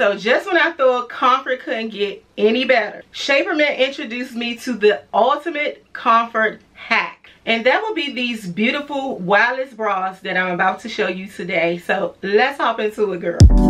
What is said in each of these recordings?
So just when I thought comfort couldn't get any better, Shapermint introduced me to the ultimate comfort hack. And that will be these beautiful wireless bras that I'm about to show you today. So let's hop into it, girl.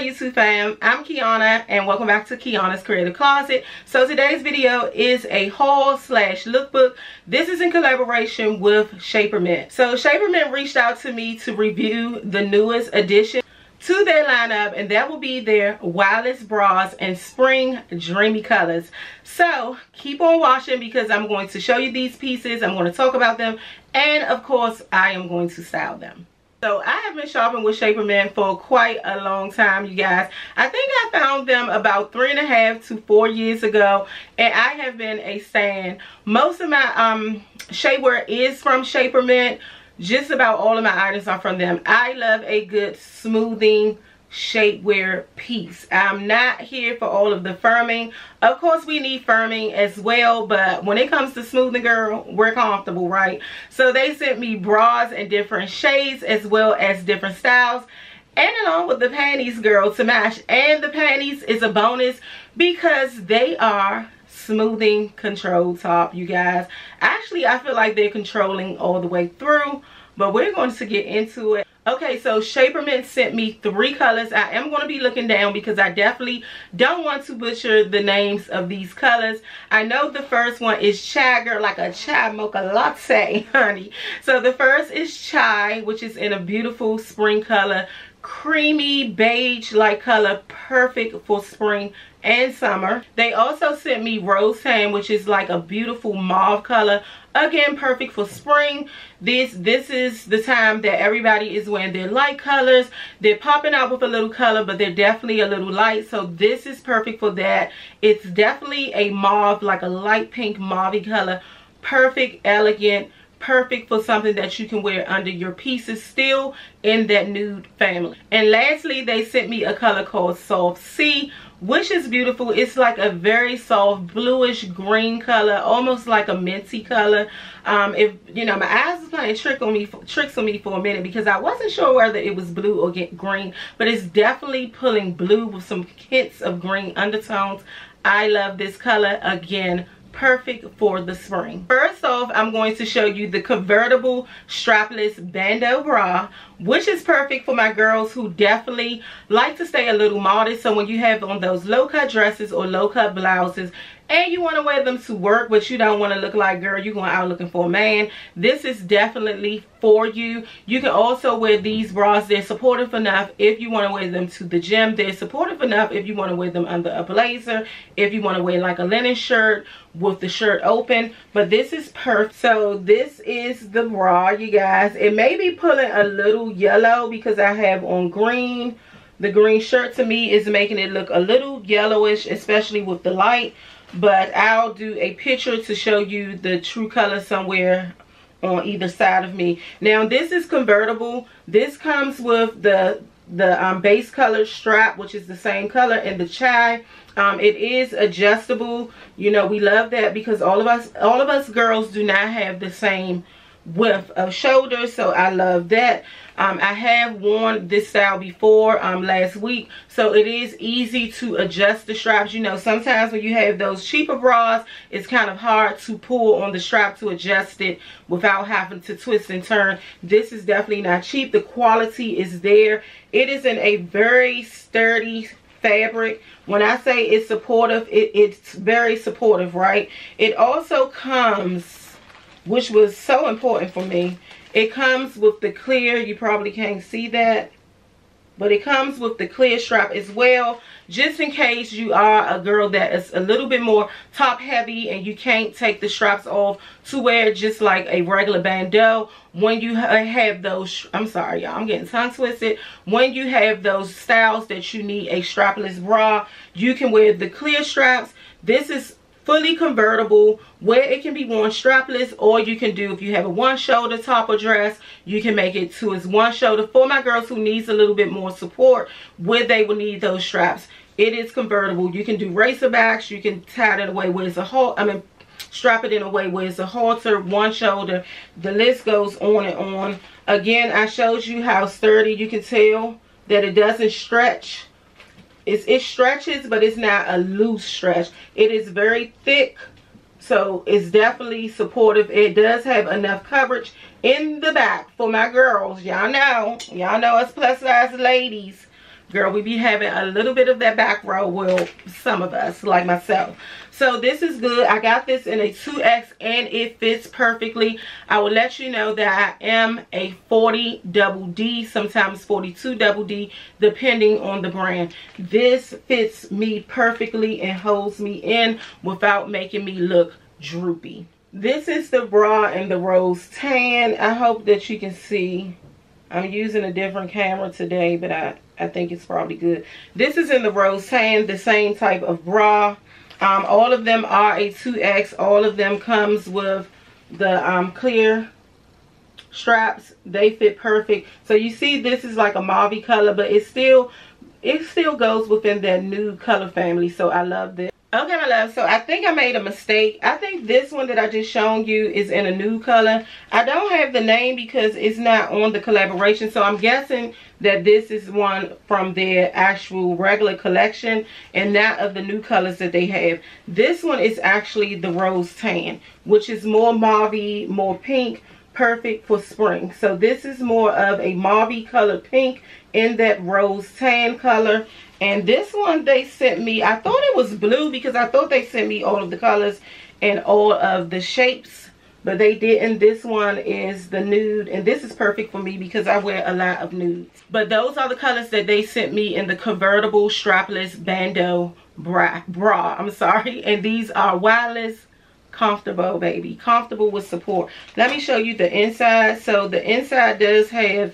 My YouTube fam, I'm Kiana and welcome back to Kiana's Kreative Kloset. So today's video is a haul slash lookbook. This is in collaboration with Shapermint. So Shapermint reached out to me to review the newest addition to their lineup and that will be their wireless bras and spring dreamy colors so keep on watching because i'm going to show you these pieces i'm going to talk about them and of course i am going to style them so I have been shopping with Shapermint for quite a long time, you guys. I think I found them about three and a half to four years ago. And I have been a fan. Most of my um, shapewear is from Shapermint. Just about all of my items are from them. I love a good smoothing shapewear piece. I'm not here for all of the firming. Of course, we need firming as well, but when it comes to smoothing, girl, we're comfortable, right? So they sent me bras in different shades as well as different styles and along with the panties, girl, to match. And the panties is a bonus because they are smoothing control top, you guys. Actually, I feel like they're controlling all the way through, but we're going to get into it. Okay, so Shapermint sent me three colors. I am going to be looking down because I definitely don't want to butcher the names of these colors. I know the first one is Chagger, like a chai mocha latte, honey. So the first is Chai, which is in a beautiful spring color creamy beige like color perfect for spring and summer. They also sent me rose tan which is like a beautiful mauve color. Again perfect for spring. This this is the time that everybody is wearing their light colors. They're popping out with a little color but they're definitely a little light. So this is perfect for that. It's definitely a mauve like a light pink mauve color. Perfect elegant perfect for something that you can wear under your pieces still in that nude family. And lastly they sent me a color called soft sea which is beautiful. It's like a very soft bluish green color almost like a minty color. Um if you know my eyes was playing trick on me tricks on me for a minute because i wasn't sure whether it was blue or green but it's definitely pulling blue with some hints of green undertones. I love this color again perfect for the spring. First off, I'm going to show you the convertible strapless bandeau bra, which is perfect for my girls who definitely like to stay a little modest. So when you have on those low cut dresses or low cut blouses, and you want to wear them to work but you don't want to look like girl you're going out looking for a man this is definitely for you. You can also wear these bras. They're supportive enough if you want to wear them to the gym. They're supportive enough if you want to wear them under a blazer if you want to wear like a linen shirt with the shirt open. But this is perfect so this is the bra you guys. It may be pulling a little yellow because i have on green the green shirt to me is making it look a little yellowish especially with the light but I'll do a picture to show you the true color somewhere on either side of me. Now this is convertible. This comes with the the um, base color strap which is the same color in the chai. Um, it is adjustable. You know we love that because all of us all of us girls do not have the same width of shoulders so I love that. Um, I have worn this style before um, last week so it is easy to adjust the straps. You know sometimes when you have those cheaper bras it's kind of hard to pull on the strap to adjust it without having to twist and turn. This is definitely not cheap. The quality is there. It is in a very sturdy fabric. When I say it's supportive it, it's very supportive right? It also comes which was so important for me. It comes with the clear, you probably can't see that, but it comes with the clear strap as well, just in case you are a girl that is a little bit more top heavy and you can't take the straps off to wear just like a regular bandeau. When you have those, I'm sorry y'all, I'm getting tongue twisted. When you have those styles that you need a strapless bra, you can wear the clear straps. This is fully convertible where it can be worn strapless or you can do if you have a one shoulder top or dress you can make it to its one shoulder. For my girls who needs a little bit more support where they will need those straps it is convertible. You can do racer backs you can tie it away where it's a whole i mean strap it in a way where it's a halter one shoulder the list goes on and on. Again i showed you how sturdy you can tell that it doesn't stretch it's, it stretches, but it's not a loose stretch. It is very thick, so it's definitely supportive. It does have enough coverage in the back for my girls. Y'all know, y'all know us plus size ladies girl we be having a little bit of that back row well some of us like myself so this is good. I got this in a 2x and it fits perfectly. I will let you know that i am a 40 double d sometimes 42 double d depending on the brand. This fits me perfectly and holds me in without making me look droopy. This is the bra in the rose tan. I hope that you can see. I'm using a different camera today but i I think it's probably good. This is in the rose tan, the same type of bra. Um, all of them are a 2X. All of them comes with the um, clear straps. They fit perfect. So you see this is like a mauve color, but it still it still goes within that nude color family. So I love this. Okay, my love. So I think I made a mistake. I think this one that I just shown you is in a new color. I don't have the name because it's not on the collaboration. So I'm guessing that this is one from their actual regular collection and not of the new colors that they have. This one is actually the rose tan, which is more mauve, more pink, perfect for spring. So this is more of a mauve color pink in that rose tan color and this one they sent me, I thought it was blue because I thought they sent me all of the colors and all of the shapes. But they didn't. This one is the nude. And this is perfect for me because I wear a lot of nudes. But those are the colors that they sent me in the convertible strapless bandeau bra. bra I'm sorry. And these are wireless comfortable baby comfortable with support let me show you the inside so the inside does have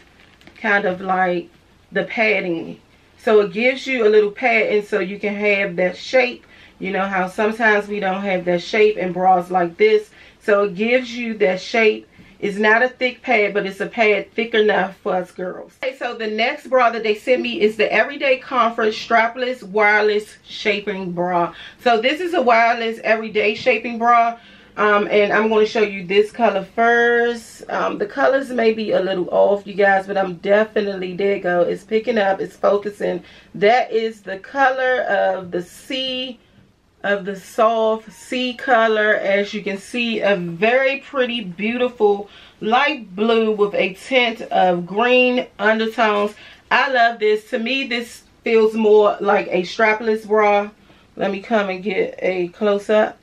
kind of like the padding so it gives you a little padding so you can have that shape. You know how sometimes we don't have that shape in bras like this. So it gives you that shape. It's not a thick pad, but it's a pad thick enough for us girls. Okay, so the next bra that they sent me is the Everyday Comfort Strapless Wireless Shaping Bra. So this is a wireless everyday shaping bra. Um, and I'm going to show you this color first. Um, the colors may be a little off, you guys, but I'm definitely, there go. It's picking up, it's focusing. That is the color of the sea, of the soft sea color. As you can see, a very pretty, beautiful light blue with a tint of green undertones. I love this. To me, this feels more like a strapless bra. Let me come and get a close-up.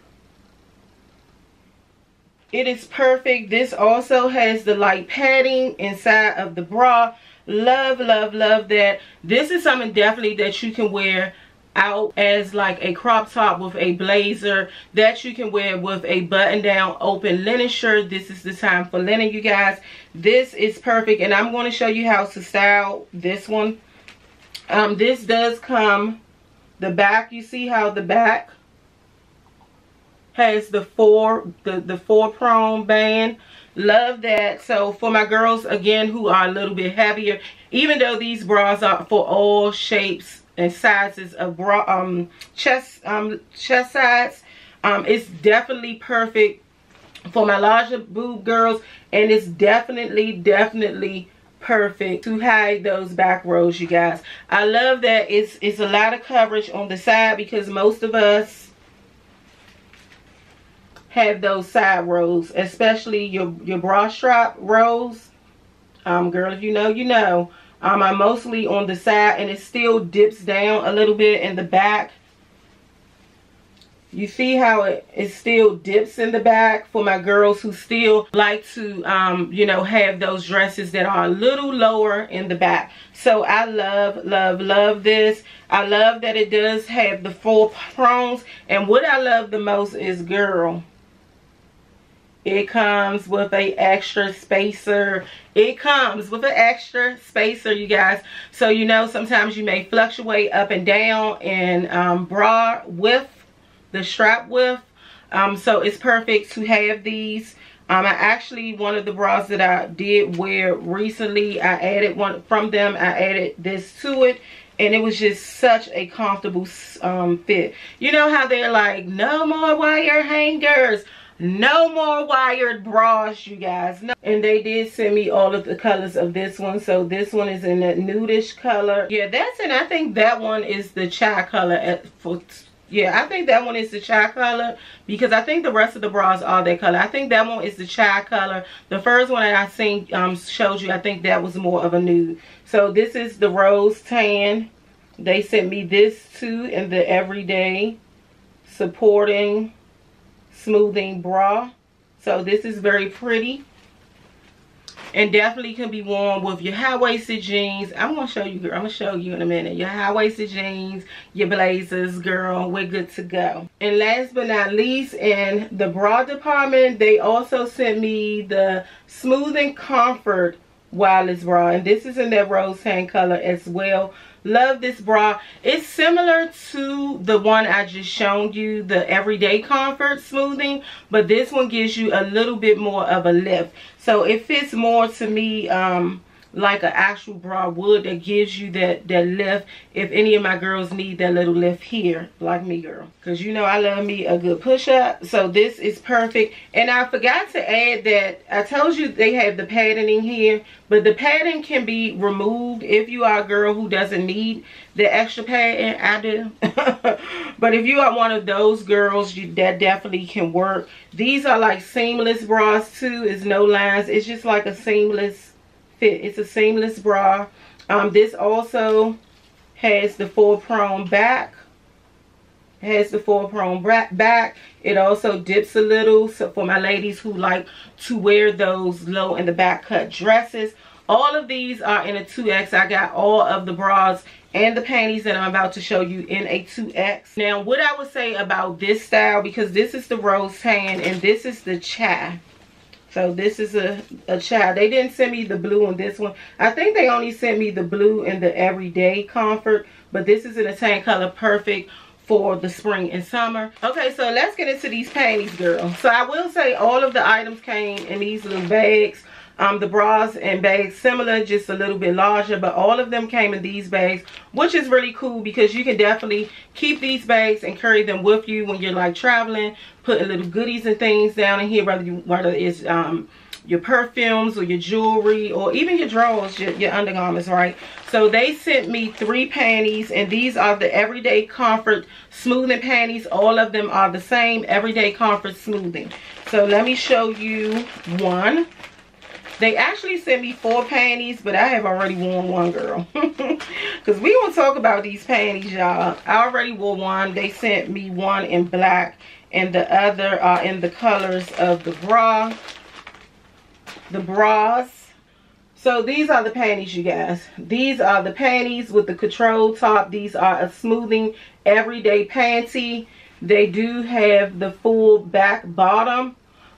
It is perfect. This also has the light padding inside of the bra. Love, love, love that. This is something definitely that you can wear out as like a crop top with a blazer that you can wear with a button down open linen shirt this is the time for linen you guys this is perfect and i'm going to show you how to style this one um this does come the back you see how the back has the four the the four prong band. Love that. So for my girls again who are a little bit heavier even though these bras are for all shapes and sizes of bra um chest um chest size um it's definitely perfect for my larger boob girls and it's definitely definitely perfect to hide those back rows you guys. I love that it's it's a lot of coverage on the side because most of us have those side rows, especially your, your bra strap rows. Um, girl, if you know, you know. Um, I'm mostly on the side and it still dips down a little bit in the back. You see how it, it still dips in the back for my girls who still like to, um, you know, have those dresses that are a little lower in the back. So I love, love, love this. I love that it does have the four prongs. And what I love the most is, girl, it comes with a extra spacer. It comes with an extra spacer, you guys. So, you know, sometimes you may fluctuate up and down in um, bra width, the strap width. Um, so it's perfect to have these. Um, I actually, one of the bras that I did wear recently, I added one from them. I added this to it and it was just such a comfortable um, fit. You know how they're like, no more wire hangers, no more wired bras, you guys. No. And they did send me all of the colors of this one. So this one is in that nudish color. Yeah, that's and I think that one is the chai color at, yeah i think that one is the chai color because i think the rest of the bras are that color i think that one is the chai color the first one that i seen um showed you i think that was more of a nude so this is the rose tan they sent me this too in the everyday supporting smoothing bra. So this is very pretty. And definitely can be worn with your high-waisted jeans. I'm gonna show you girl. I'm gonna show you in a minute. Your high-waisted jeans your blazers girl. We're good to go. And last but not least in the bra department they also sent me the smooth and comfort wireless bra. And this is in that rose tan color as well love this bra. It's similar to the one i just shown you the everyday comfort smoothing but this one gives you a little bit more of a lift. So it fits more to me um like an actual bra would that gives you that that lift if any of my girls need that little lift here like me girl. Because you know i love me a good push-up. So this is perfect. And i forgot to add that i told you they have the padding in here but the padding can be removed if you are a girl who doesn't need the extra padding. I do. But if you are one of those girls you that definitely can work. These are like seamless bras too. It's no lines. It's just like a seamless fit. It's a seamless bra. Um, this also has the full prong back. has the full prong back. It also dips a little. So for my ladies who like to wear those low in the back cut dresses. All of these are in a 2X. I got all of the bras and the panties that I'm about to show you in a 2X. Now, what I would say about this style, because this is the rose tan and this is the chai. So this is a, a child. They didn't send me the blue on this one. I think they only sent me the blue and the everyday comfort. But this is in a tan color perfect for the spring and summer. Okay, so let's get into these panties, girl. So I will say all of the items came in these little bags. Um, the bras and bags similar, just a little bit larger, but all of them came in these bags, which is really cool because you can definitely keep these bags and carry them with you when you're like traveling, putting little goodies and things down in here, whether you whether it's um your perfumes or your jewelry or even your drawers, your, your undergarments, right? So they sent me three panties and these are the Everyday Comfort Smoothing Panties. All of them are the same Everyday Comfort Smoothing. So let me show you one. They actually sent me four panties, but I have already worn one, girl. Because we want to talk about these panties, y'all. I already wore one. They sent me one in black and the other are in the colors of the bra. The bras. So these are the panties, you guys. These are the panties with the control top. These are a smoothing everyday panty. They do have the full back bottom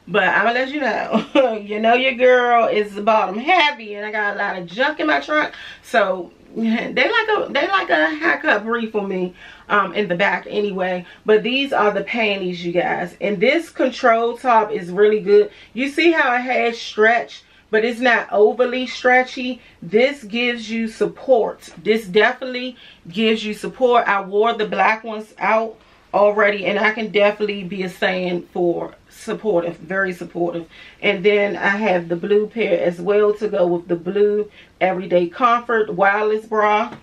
but I'm gonna let you know, you know your girl is bottom heavy and I got a lot of junk in my trunk. So they like a they like a haircut brief for me um in the back anyway. But these are the panties you guys. And this control top is really good. You see how it has stretch but it's not overly stretchy? This gives you support. This definitely gives you support. I wore the black ones out already and i can definitely be a stand for supportive very supportive. And then i have the blue pair as well to go with the blue everyday comfort wireless bra.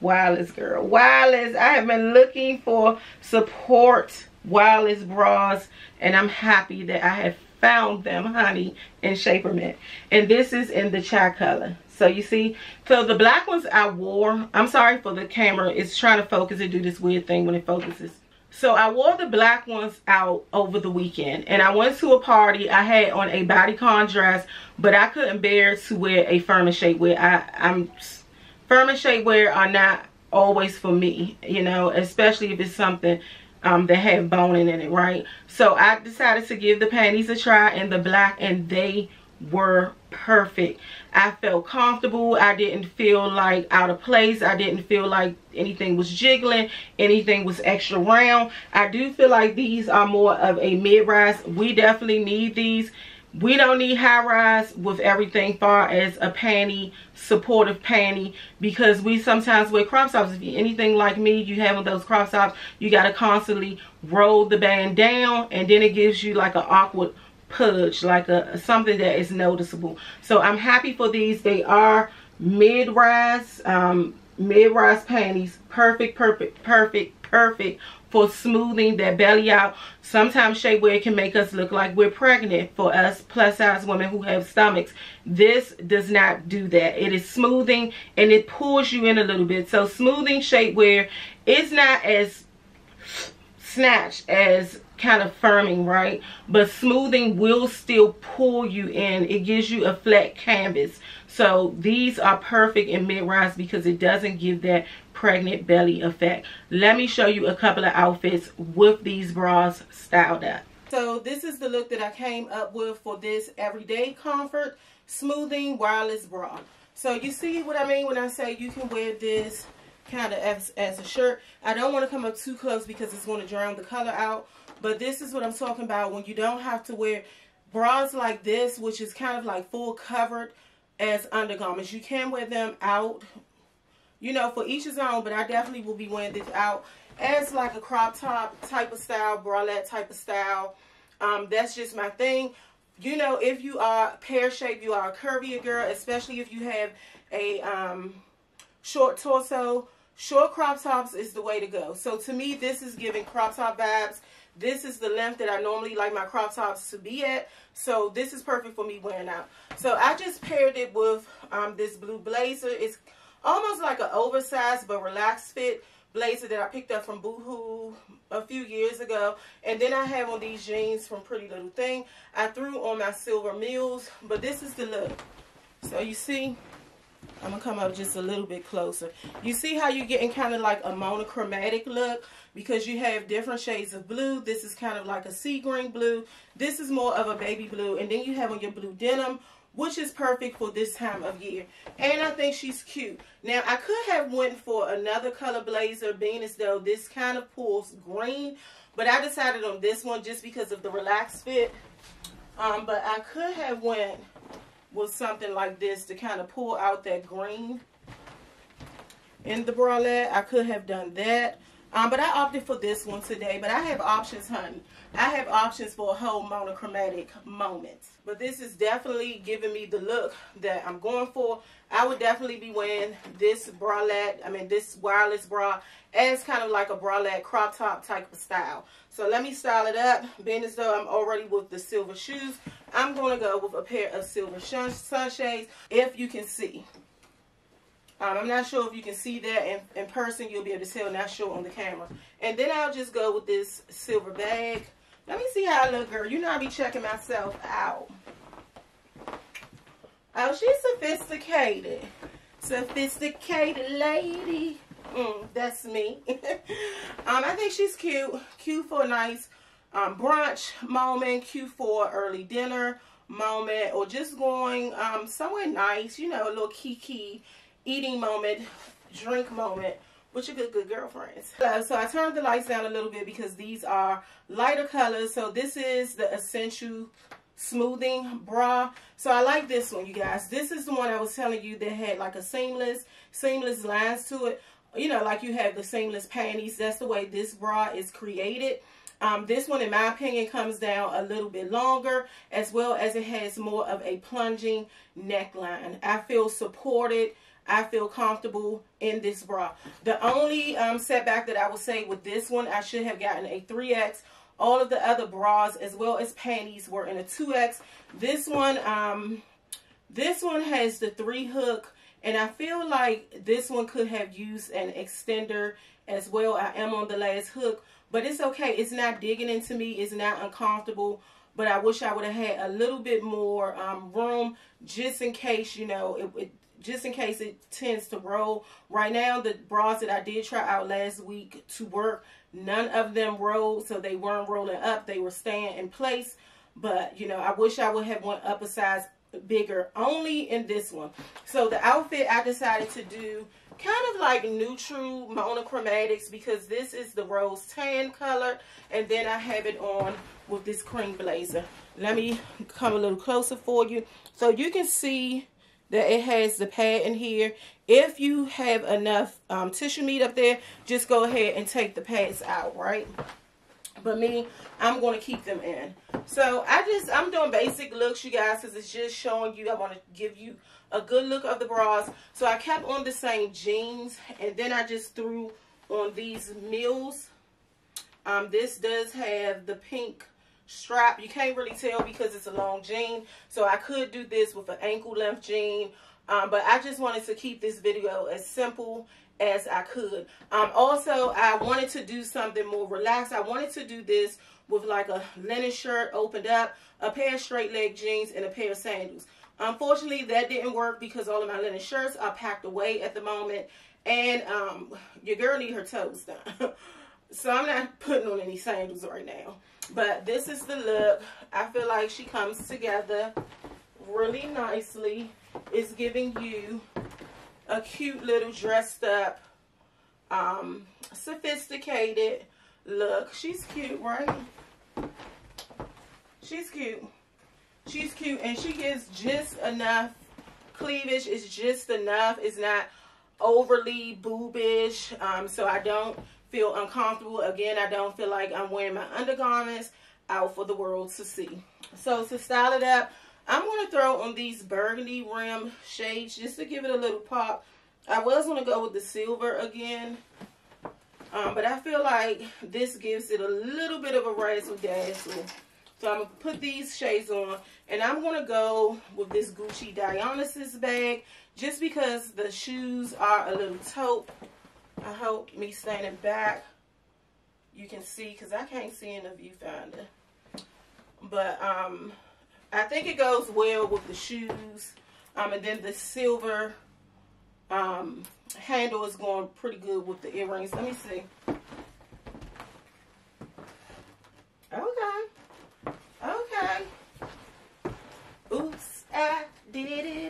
Wireless girl wireless. I have been looking for support wireless bras and i'm happy that i have found them honey in Shapermint and this is in the chai color. So you see so the black ones i wore i'm sorry for the camera. It's trying to focus and do this weird thing when it focuses so I wore the black ones out over the weekend. And I went to a party. I had on a bodycon dress. But I couldn't bear to wear a firm and shapewear. I, I'm firm and shapewear are not always for me. You know, especially if it's something um, that have boning in it, right? So I decided to give the panties a try in the black. And they were perfect. I felt comfortable. I didn't feel like out of place. I didn't feel like anything was jiggling, anything was extra round. I do feel like these are more of a mid-rise. We definitely need these we don't need high rise with everything far as a panty supportive panty because we sometimes wear crop tops if you're anything like me you have those crop tops you got to constantly roll the band down and then it gives you like an awkward pudge like a something that is noticeable so i'm happy for these they are mid-rise um mid-rise panties perfect perfect perfect perfect for smoothing that belly out. Sometimes shapewear can make us look like we're pregnant for us plus size women who have stomachs. This does not do that. It is smoothing and it pulls you in a little bit. So smoothing shapewear is not as snatched as kind of firming, right? But smoothing will still pull you in. It gives you a flat canvas. So these are perfect in mid-rise because it doesn't give that pregnant belly effect. Let me show you a couple of outfits with these bras styled up. So this is the look that I came up with for this everyday comfort smoothing wireless bra. So you see what I mean when I say you can wear this kind of as, as a shirt. I don't want to come up too close because it's going to drown the color out. But this is what I'm talking about when you don't have to wear bras like this, which is kind of like full covered as undergarments. You can wear them out you know, for each his own, but I definitely will be wearing this out as like a crop top type of style, bralette type of style. Um, that's just my thing. You know, if you are pear shaped, you are a curvier girl, especially if you have a um, short torso, short crop tops is the way to go. So to me, this is giving crop top vibes. This is the length that I normally like my crop tops to be at. So this is perfect for me wearing out. So I just paired it with um, this blue blazer. It's almost like an oversized but relaxed fit blazer that I picked up from Boohoo a few years ago. And then I have on these jeans from Pretty Little Thing. I threw on my silver mills, but this is the look. So you see, I'm going to come up just a little bit closer. You see how you're getting kind of like a monochromatic look because you have different shades of blue. This is kind of like a sea green blue. This is more of a baby blue. And then you have on your blue denim which is perfect for this time of year. And I think she's cute. Now, I could have went for another color blazer, being as though this kind of pulls green. But I decided on this one just because of the relaxed fit. Um, but I could have went with something like this to kind of pull out that green in the bralette. I could have done that. Um, but I opted for this one today. But I have options, honey. I have options for a whole monochromatic moment. But this is definitely giving me the look that I'm going for. I would definitely be wearing this bralette, I mean this wireless bra as kind of like a bralette crop top type of style. So let me style it up. Being as though I'm already with the silver shoes, I'm going to go with a pair of silver sunshades if you can see. Um, I'm not sure if you can see that in, in person. You'll be able to tell, not sure on the camera. And then I'll just go with this silver bag. Let me see how I look, girl. You know I be checking myself out. Oh, she's sophisticated. Sophisticated lady. Mm, that's me. um, I think she's cute. Cute for a nice um, brunch moment. Cute for early dinner moment. Or just going um, somewhere nice. You know, a little kiki eating moment, drink moment with your good, good girlfriends. So I turned the lights down a little bit because these are lighter colors. So this is the Essential Smoothing Bra. So I like this one, you guys. This is the one I was telling you that had like a seamless, seamless lines to it. You know, like you have the seamless panties. That's the way this bra is created. Um, this one, in my opinion, comes down a little bit longer, as well as it has more of a plunging neckline. I feel supported I feel comfortable in this bra. The only um, setback that I would say with this one, I should have gotten a 3X. All of the other bras as well as panties were in a 2X. This one, um, this one has the three hook and I feel like this one could have used an extender as well. I am on the last hook, but it's okay. It's not digging into me. It's not uncomfortable. But I wish I would have had a little bit more um, room just in case, you know, it, it just in case it tends to roll. Right now, the bras that I did try out last week to work, none of them rolled, so they weren't rolling up. They were staying in place. But, you know, I wish I would have went up a size bigger only in this one so the outfit i decided to do kind of like neutral monochromatics because this is the rose tan color and then i have it on with this cream blazer let me come a little closer for you so you can see that it has the pad in here. If you have enough um, tissue meat up there just go ahead and take the pads out right? But me i'm going to keep them in. So i just i'm doing basic looks you guys because it's just showing you. I want to give you a good look of the bras. So i kept on the same jeans and then i just threw on these Mills um, this does have the pink strap you can't really tell because it's a long jean so i could do this with an ankle length jean um, but i just wanted to keep this video as simple as I could. Um, also, I wanted to do something more relaxed. I wanted to do this with like a linen shirt opened up, a pair of straight leg jeans, and a pair of sandals. Unfortunately, that didn't work because all of my linen shirts are packed away at the moment. And um, your girl need her toes done. so I'm not putting on any sandals right now. But this is the look. I feel like she comes together really nicely. It's giving you a cute little dressed up, um, sophisticated look. She's cute, right? She's cute. She's cute and she gives just enough cleavage. It's just enough. It's not overly boobish. Um, so I don't feel uncomfortable. Again, I don't feel like I'm wearing my undergarments out for the world to see. So to style it up, I'm going to throw on these burgundy rim shades just to give it a little pop. I was going to go with the silver again. Um, but I feel like this gives it a little bit of a razzle dazzle. So I'm going to put these shades on. And I'm going to go with this Gucci Dionysus bag. Just because the shoes are a little taupe. I hope me standing back you can see because I can't see in the viewfinder. But um, I think it goes well with the shoes. Um, and then the silver um, handle is going pretty good with the earrings. Let me see. Okay. Okay. Oops, I did it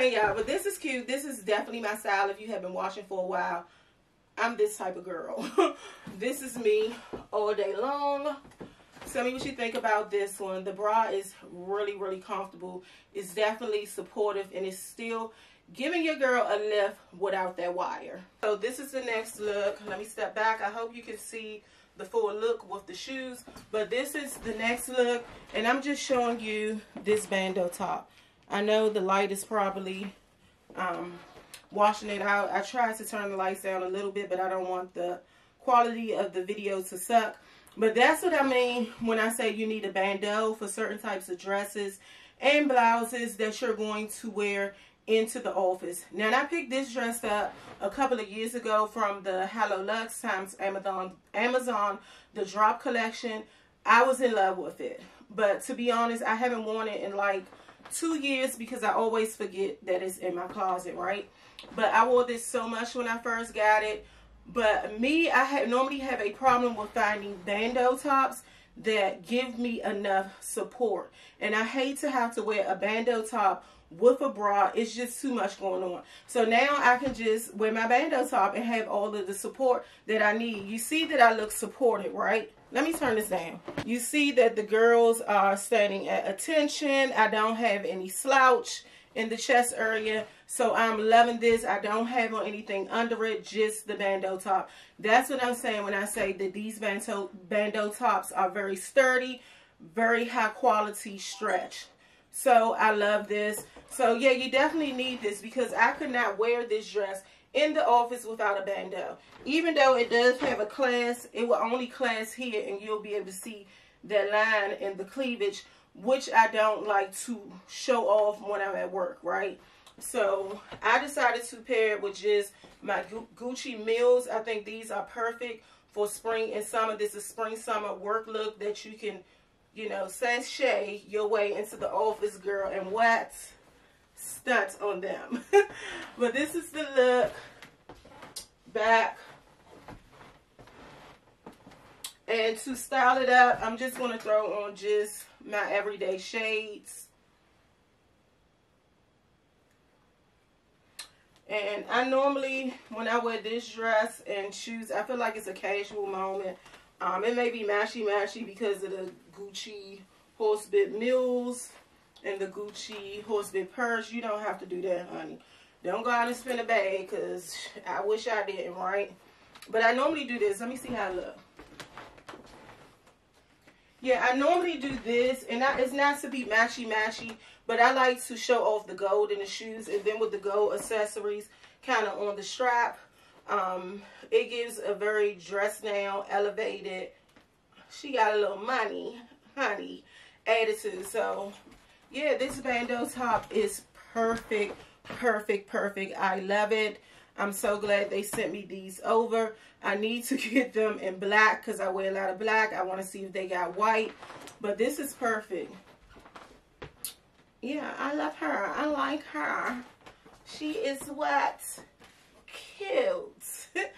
I'm y'all, but this is cute. This is definitely my style if you have been watching for a while. I'm this type of girl. this is me all day long. Tell me what you think about this one. The bra is really, really comfortable. It's definitely supportive and it's still giving your girl a lift without that wire. So this is the next look. Let me step back. I hope you can see the full look with the shoes. But this is the next look. And I'm just showing you this bandeau top. I know the light is probably um, washing it out. I tried to turn the lights down a little bit, but I don't want the quality of the video to suck. But that's what I mean when I say you need a bandeau for certain types of dresses and blouses that you're going to wear into the office. Now, I picked this dress up a couple of years ago from the Hello Lux times Amazon, Amazon, the drop collection. I was in love with it. But to be honest, I haven't worn it in like two years because I always forget that it's in my closet, right? But I wore this so much when I first got it. But me, I have, normally have a problem with finding bandeau tops that give me enough support. And I hate to have to wear a bandeau top with a bra. It's just too much going on. So now I can just wear my bandeau top and have all of the support that I need. You see that I look supported, right? Let me turn this down. You see that the girls are standing at attention. I don't have any slouch in the chest area. So I'm loving this. I don't have on anything under it, just the bandeau top. That's what I'm saying when I say that these bandeau, bandeau tops are very sturdy, very high quality stretch. So I love this. So yeah, you definitely need this because I could not wear this dress in the office without a bandeau. Even though it does have a clasp, it will only clasp here and you'll be able to see that line in the cleavage which I don't like to show off when I'm at work, right? So I decided to pair it with just my Gucci Mills. I think these are perfect for spring and summer. This is spring summer work look that you can, you know, sashay your way into the office, girl, and what stunts on them. but this is the look back And to style it up, I'm just going to throw on just my everyday shades. And I normally, when I wear this dress and shoes, I feel like it's a casual moment. Um, it may be mashy-mashy because of the Gucci horsebit mules and the Gucci horsebit purse. You don't have to do that, honey. Don't go out and spend a bag because I wish I didn't, right? But I normally do this. Let me see how I look. Yeah, I normally do this, and I, it's not to be matchy-matchy, but I like to show off the gold in the shoes, and then with the gold accessories kind of on the strap, um, it gives a very dressed down, elevated, she got a little money, honey, attitude. So, yeah, this bandeau top is perfect, perfect, perfect. I love it. I'm so glad they sent me these over. I need to get them in black because I wear a lot of black. I want to see if they got white. But this is perfect. Yeah, I love her. I like her. She is what? Cute. Let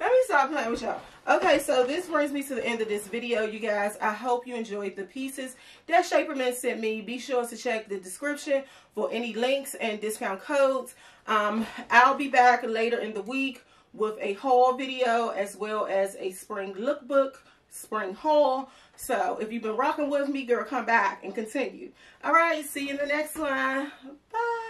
me stop playing with y'all. Okay, so this brings me to the end of this video, you guys. I hope you enjoyed the pieces that Shapermint sent me. Be sure to check the description for any links and discount codes. Um, I'll be back later in the week with a haul video as well as a spring lookbook, spring haul. So if you've been rocking with me, girl, come back and continue. All right, see you in the next one. Bye.